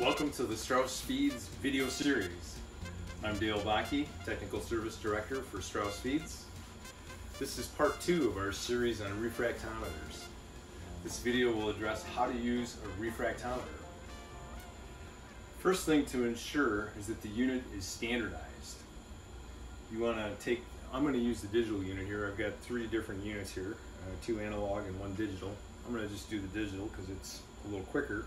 Welcome to the Strauss Feeds video series. I'm Dale Bakke, Technical Service Director for Strauss Feeds. This is part two of our series on refractometers. This video will address how to use a refractometer. First thing to ensure is that the unit is standardized. You want to take, I'm going to use the digital unit here. I've got three different units here, uh, two analog and one digital. I'm going to just do the digital because it's a little quicker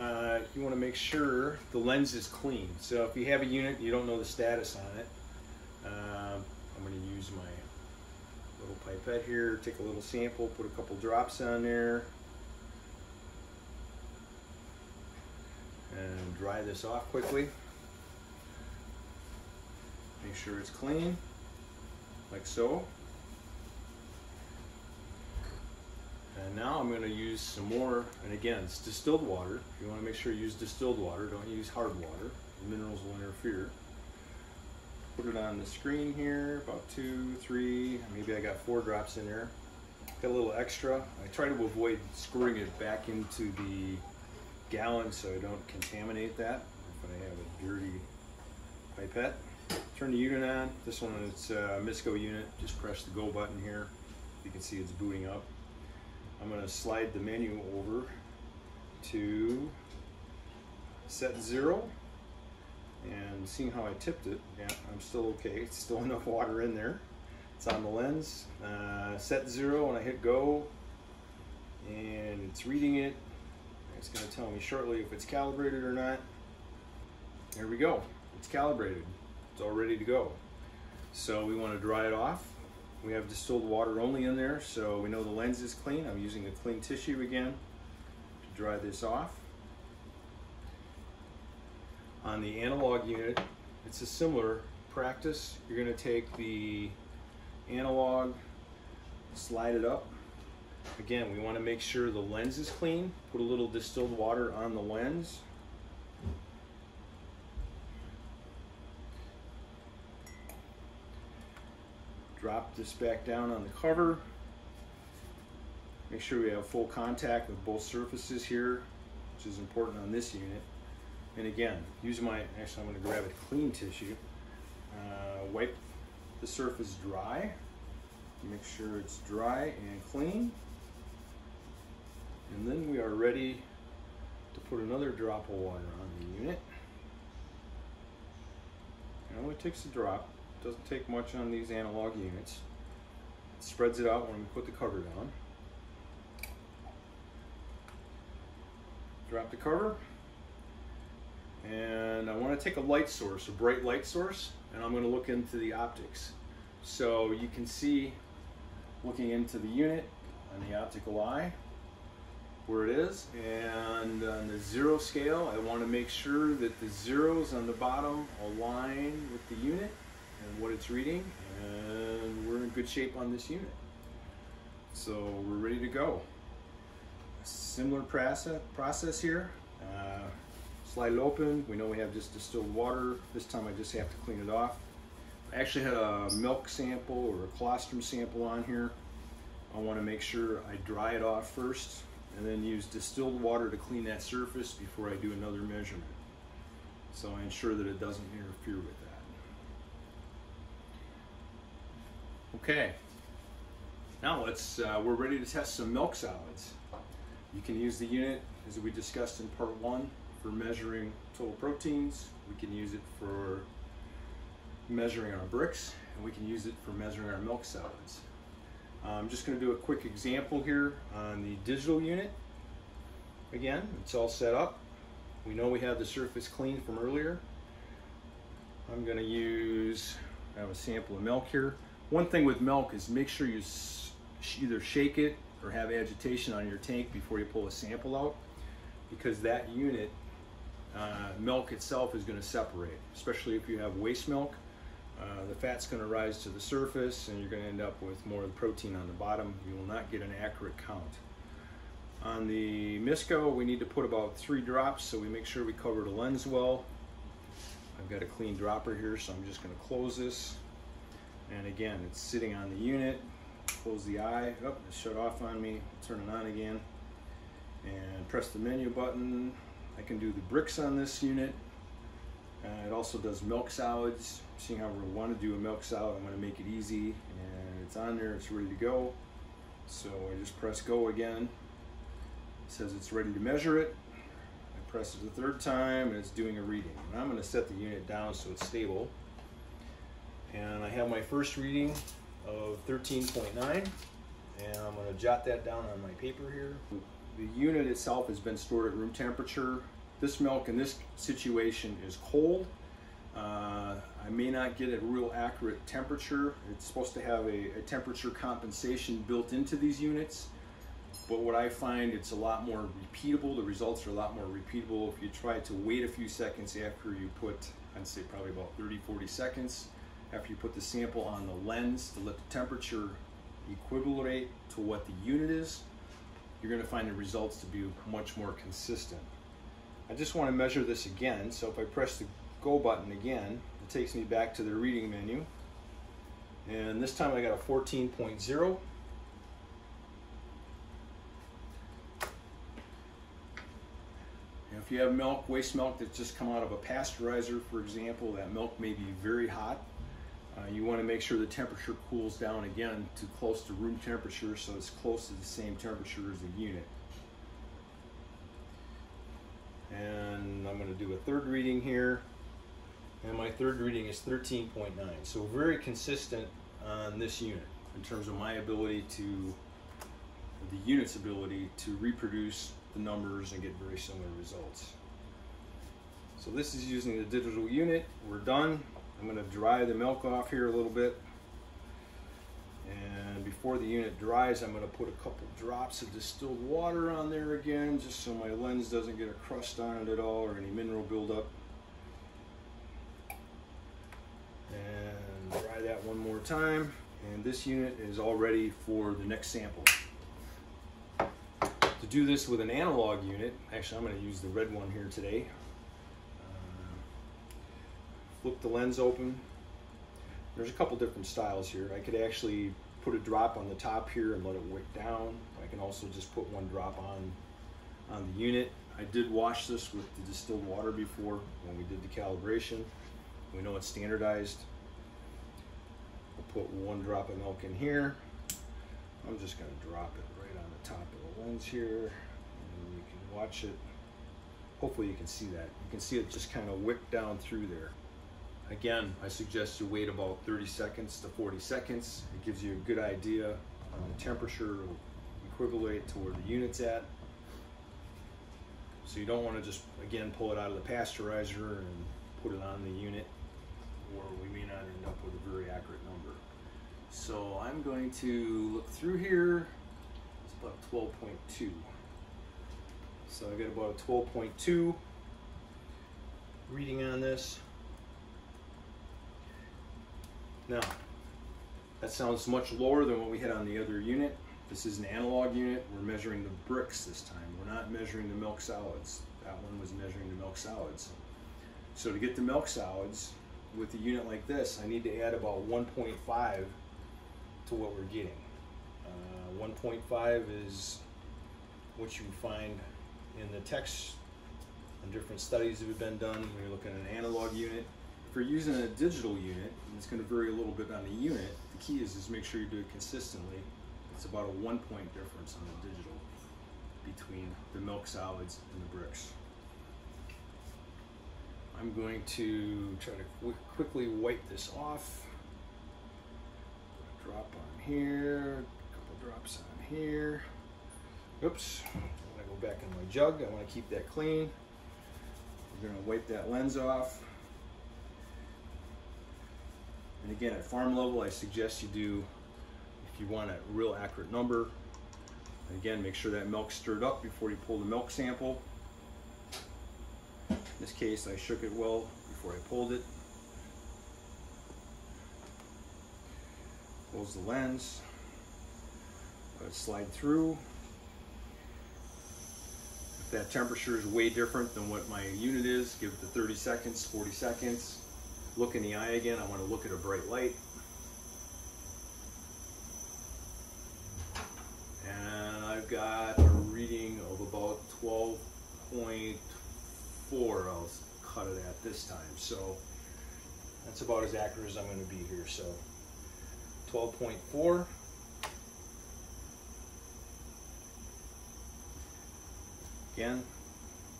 uh, you want to make sure the lens is clean. So if you have a unit you don't know the status on it, uh, I'm going to use my little pipette here, take a little sample, put a couple drops on there, and dry this off quickly. Make sure it's clean, like so. Now I'm going to use some more, and again, it's distilled water. You want to make sure you use distilled water, don't use hard water. The minerals will interfere. Put it on the screen here, about two, three, maybe I got four drops in there. Got a little extra. I try to avoid screwing it back into the gallon so I don't contaminate that if I have a dirty pipette. Turn the unit on. This one is a Misco unit. Just press the go button here. You can see it's booting up. I'm going to slide the menu over to set zero and seeing how I tipped it, yeah, I'm still okay. It's still enough water in there. It's on the lens. Uh, set zero and I hit go and it's reading it. It's going to tell me shortly if it's calibrated or not. There we go. It's calibrated. It's all ready to go. So we want to dry it off. We have distilled water only in there, so we know the lens is clean. I'm using a clean tissue again to dry this off. On the analog unit, it's a similar practice. You're going to take the analog, slide it up. Again, we want to make sure the lens is clean. Put a little distilled water on the lens. Drop this back down on the cover. Make sure we have full contact with both surfaces here, which is important on this unit. And again, use my, actually I'm going to grab a clean tissue, uh, wipe the surface dry, make sure it's dry and clean. And then we are ready to put another drop of water on the unit. It only takes a drop. Doesn't take much on these analog units. It spreads it out when we put the cover down. Drop the cover. And I want to take a light source, a bright light source, and I'm going to look into the optics. So you can see looking into the unit on the optical eye where it is and on the zero scale I want to make sure that the zeros on the bottom align with the unit it's reading and we're in good shape on this unit. So we're ready to go. Similar process, here. Uh, slide it open. We know we have just distilled water. This time I just have to clean it off. I actually had a milk sample or a colostrum sample on here. I want to make sure I dry it off first and then use distilled water to clean that surface before I do another measurement. So I ensure that it doesn't interfere with that. Okay, now let's, uh, we're ready to test some milk solids. You can use the unit, as we discussed in part one, for measuring total proteins. We can use it for measuring our Brix, and we can use it for measuring our milk solids. I'm just going to do a quick example here on the digital unit. Again, it's all set up. We know we have the surface clean from earlier. I'm going to use, I have a sample of milk here. One thing with milk is make sure you either shake it or have agitation on your tank before you pull a sample out because that unit, uh, milk itself is going to separate, especially if you have waste milk. Uh, the fat's going to rise to the surface and you're going to end up with more protein on the bottom. You will not get an accurate count. On the Misco, we need to put about three drops so we make sure we cover the lens well. I've got a clean dropper here, so I'm just going to close this. And again, it's sitting on the unit. Close the eye. Oh, it shut off on me. Turn it on again. And press the menu button. I can do the Brix on this unit. Uh, it also does milk solids. Seeing how we want to do a milk solid, I'm going to make it easy. And it's on there, it's ready to go. So I just press go again. It says it's ready to measure it. I press it the third time and it's doing a reading. And I'm going to set the unit down so it's stable. And I have my first reading of 13.9 and I'm going to jot that down on my paper here. The unit itself has been stored at room temperature. This milk in this situation is cold. Uh, I may not get a real accurate temperature. It's supposed to have a, a, temperature compensation built into these units. But what I find, it's a lot more repeatable. The results are a lot more repeatable if you try to wait a few seconds after you put, I'd say probably about 30, 40 seconds, after you put the sample on the lens to let the temperature equivalent to what the unit is, you're gonna find the results to be much more consistent. I just wanna measure this again. So if I press the go button again, it takes me back to the reading menu. And this time I got a 14.0. If you have milk, waste milk that's just come out of a pasteurizer, for example, that milk may be very hot. Uh, you want to make sure the temperature cools down again to close to room temperature so it's close to the same temperature as the unit. And I'm going to do a third reading here. And my third reading is 13.9. So very consistent on this unit in terms of my ability to, the unit's ability to reproduce the numbers and get very similar results. So this is using the digital unit. We're done. I'm going to dry the milk off here a little bit. And before the unit dries, I'm going to put a couple drops of distilled water on there again, just so my lens doesn't get a crust on it at all or any mineral buildup. And dry that one more time. And this unit is all ready for the next sample. To do this with an analog unit, actually I'm going to use the red one here today flip the lens open. There's a couple different styles here. I could actually put a drop on the top here and let it wick down. I can also just put one drop on, on the unit. I did wash this with the distilled water before when we did the calibration. We know it's standardized. I'll put one drop of milk in here. I'm just gonna drop it right on the top of the lens here. And you can watch it. Hopefully you can see that. You can see it just kind of wick down through there. Again, I suggest you wait about 30 seconds to 40 seconds. It gives you a good idea on the temperature equivalent to where the unit's at. So you don't want to just, again, pull it out of the pasteurizer and put it on the unit or we may not end up with a very accurate number. So I'm going to look through here. It's about 12.2. So I got about a 12.2 reading on this. Now, that sounds much lower than what we had on the other unit. This is an analog unit. We're measuring the Brix this time. We're not measuring the milk solids. That one was measuring the milk solids. So to get the milk solids with a unit like this, I need to add about 1.5 to what we're getting. Uh, 1.5 is what you find in the text and different studies that have been done when you're looking at an analog unit for using a digital unit, and it's going to vary a little bit on the unit, the key is just make sure you do it consistently. It's about a one point difference on the digital between the milk solids and the Brix. I'm going to try to qu quickly wipe this off. Drop on here, a couple drops on here. Oops, I want to go back in my jug. I want to keep that clean. We're going to wipe that lens off. And again, at farm level, I suggest you do, if you want a real accurate number, again, make sure that milk's stirred up before you pull the milk sample. In this case, I shook it well before I pulled it. Close the lens, let it slide through. If that temperature is way different than what my unit is, give it the 30 seconds, 40 seconds look in the eye again. I want to look at a bright light. And I've got a reading of about 12.4 I'll cut it at this time. So that's about as accurate as I'm going to be here. So 12.4. Again,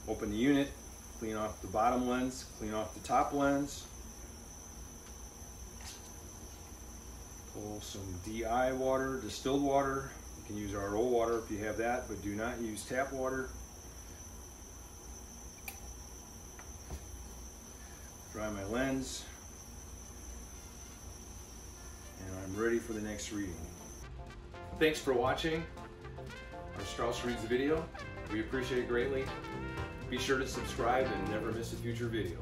open the unit, clean off the bottom lens, clean off the top lens. Some DI water, distilled water. You can use RO water if you have that, but do not use tap water. Dry my lens. And I'm ready for the next reading. Thanks for watching our Strauss Feeds video. We appreciate it greatly. Be sure to subscribe and never miss a future video.